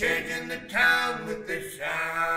changing the town with the sound.